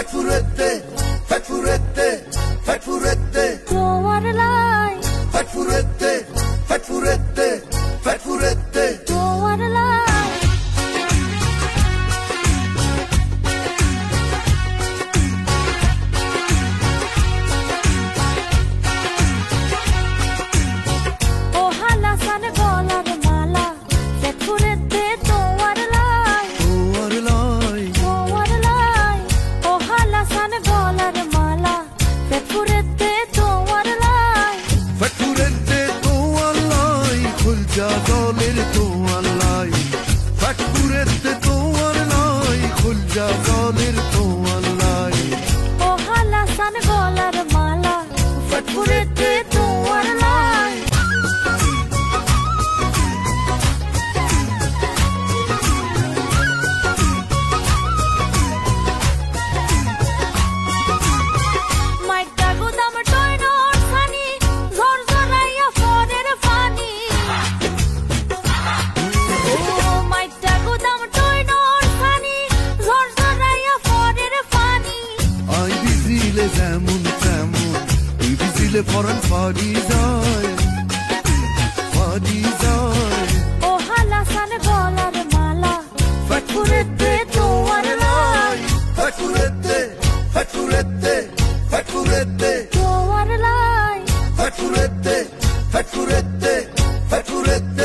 fight for it fight for it fight for it. No water. Fight for it fight for it fight for it. No water lie. জলের তোমার লাই। ফটফুরেতে তোমার নাই খুল যা তোমার লাই। ও হালাসান গলার Viele Frauen vor die Säule, vor die Säule. Oh, Halasan, Bolar, Mala, Fakurette, Toar, Lai, Fakurette, Fakurette, Fakurette, Toar, Lai, Fakurette, Fakurette, Fakurette.